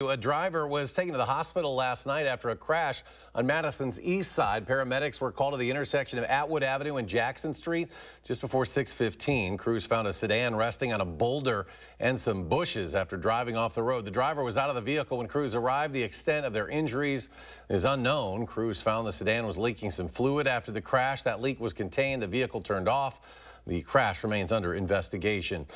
A driver was taken to the hospital last night after a crash on Madison's east side. Paramedics were called to the intersection of Atwood Avenue and Jackson Street just before 615. Crews found a sedan resting on a boulder and some bushes after driving off the road. The driver was out of the vehicle when crews arrived. The extent of their injuries is unknown. Crews found the sedan was leaking some fluid after the crash. That leak was contained. The vehicle turned off. The crash remains under investigation.